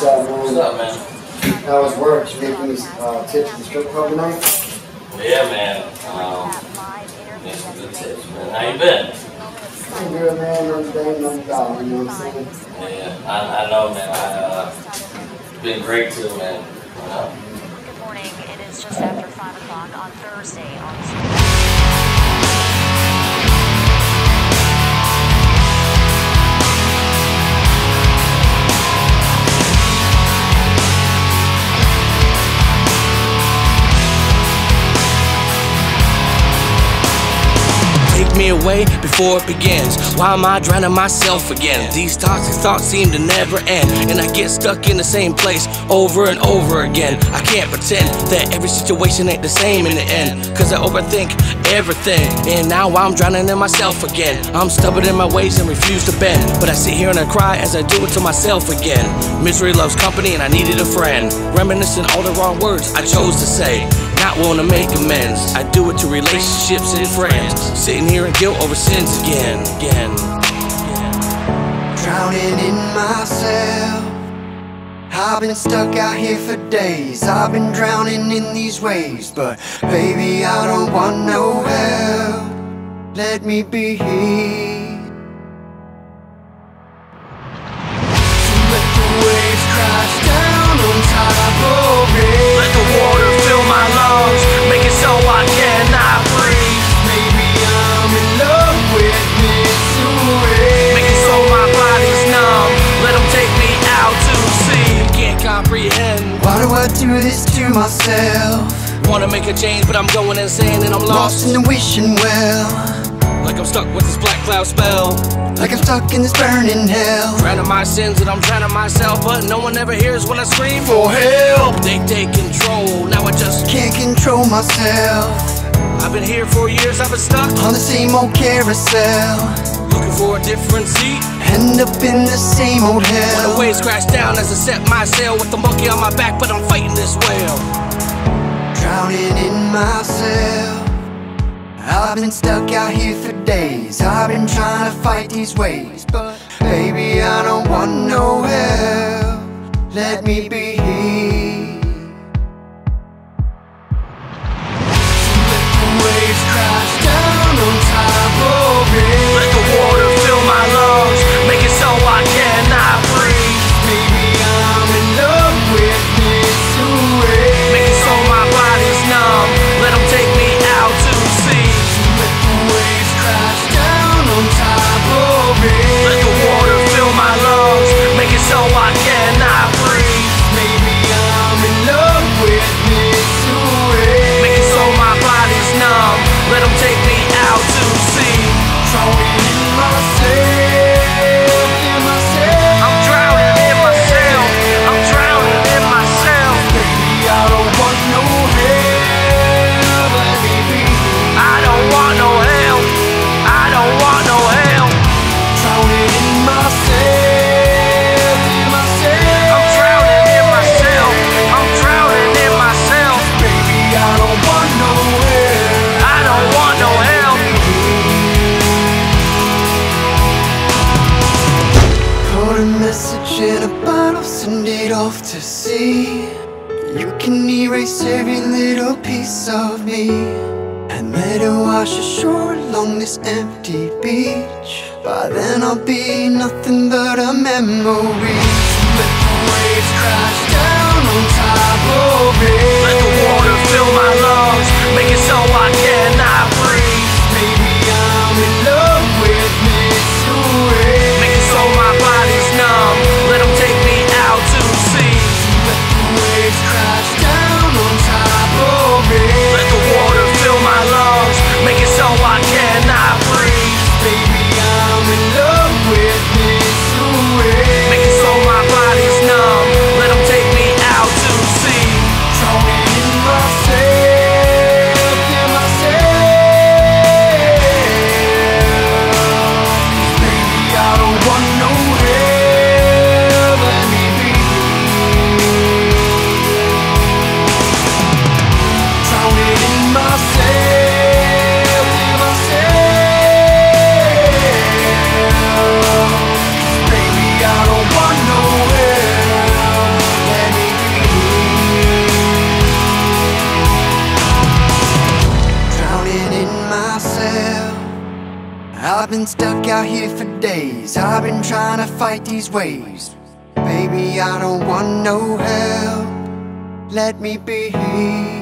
What's up, man? What's up, man? How was work? You making these uh, tips for the strip club tonight? Yeah, man. Um, made some good tips, man. How you been? I'm good, man. Another day, another dollar. You know what I'm saying? Yeah, I, I know, man. I, uh, been great too, man. You know? Good morning. It is just after 5 o'clock on Thursday, August. Me away before it begins. Why am I drowning myself again? These toxic thoughts seem to never end, and I get stuck in the same place over and over again. I can't pretend that every situation ain't the same in the end, cause I overthink everything, and now I'm drowning in myself again. I'm stubborn in my ways and refuse to bend, but I sit here and I cry as I do it to myself again. Misery loves company, and I needed a friend. Reminiscing all the wrong words I chose to say. Not to make amends. I do it to relationships and friends. Sitting here in guilt over sins again, again. Drowning in myself. I've been stuck out here for days. I've been drowning in these waves. But baby, I don't want no help. Let me be. So do I do this to myself? Wanna make a change, but I'm going insane and I'm Lost lost. in the wishing well. Like I'm stuck with this black cloud spell. Like I'm stuck in this burning hell. Drowning my sins and I'm drowning myself, but no one ever hears when I scream For help, They take control. Now I just can't control myself. I've been here for years, I've been stuck. On the same old carousel. Looking for a different seat. End up in the same old hell. When the waves crash down as I set my sail with the monkey on my back, but I'm fighting this whale. Drowning in myself. I've been stuck out here for days. I've been trying to fight these waves. But baby, I don't want no help. Let me be. You can erase every little piece of me and let it wash ashore along this empty beach. By then I'll be nothing but a memory. Let the waves crash down on top of me. I've been stuck out here for days. I've been trying to fight these waves. Baby, I don't want no help. Let me be.